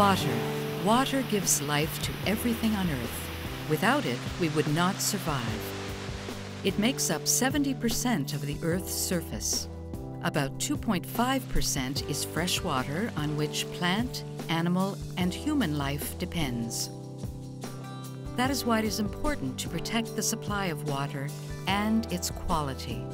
Water. Water gives life to everything on Earth. Without it, we would not survive. It makes up 70% of the Earth's surface. About 2.5% is fresh water on which plant, animal, and human life depends. That is why it is important to protect the supply of water and its quality.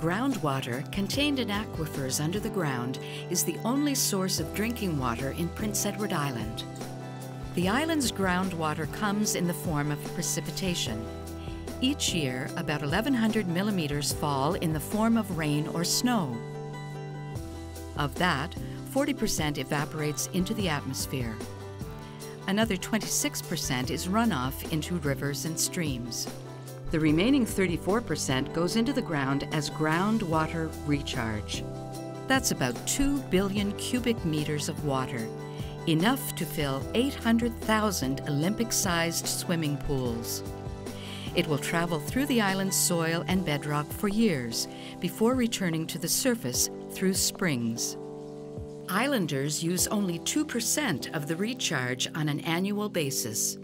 Groundwater contained in aquifers under the ground is the only source of drinking water in Prince Edward Island. The island's groundwater comes in the form of precipitation. Each year, about 1,100 millimeters fall in the form of rain or snow. Of that, 40% evaporates into the atmosphere. Another 26% is runoff into rivers and streams. The remaining 34% goes into the ground as groundwater recharge. That's about 2 billion cubic meters of water, enough to fill 800,000 Olympic sized swimming pools. It will travel through the island's soil and bedrock for years before returning to the surface through springs. Islanders use only 2% of the recharge on an annual basis.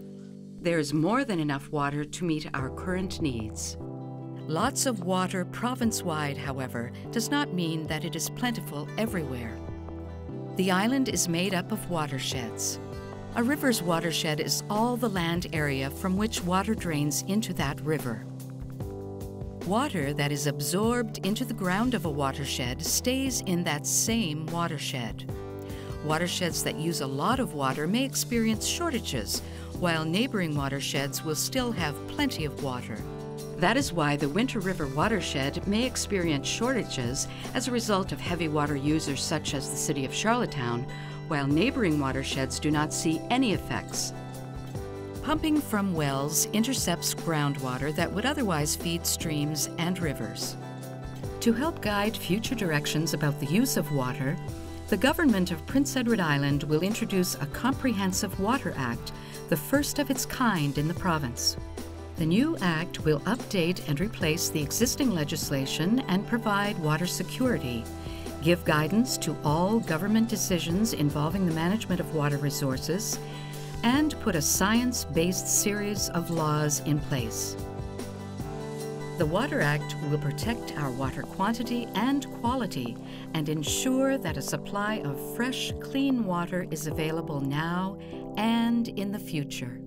There is more than enough water to meet our current needs. Lots of water province wide, however, does not mean that it is plentiful everywhere. The island is made up of watersheds. A river's watershed is all the land area from which water drains into that river. Water that is absorbed into the ground of a watershed stays in that same watershed. Watersheds that use a lot of water may experience shortages while neighboring watersheds will still have plenty of water. That is why the Winter River watershed may experience shortages as a result of heavy water users such as the City of Charlottetown, while neighboring watersheds do not see any effects. Pumping from wells intercepts groundwater that would otherwise feed streams and rivers. To help guide future directions about the use of water, the government of Prince Edward Island will introduce a comprehensive Water Act the first of its kind in the province. The new act will update and replace the existing legislation and provide water security, give guidance to all government decisions involving the management of water resources, and put a science based series of laws in place. The Water Act will protect our water quantity and quality and ensure that a supply of fresh, clean water is available now and in the future.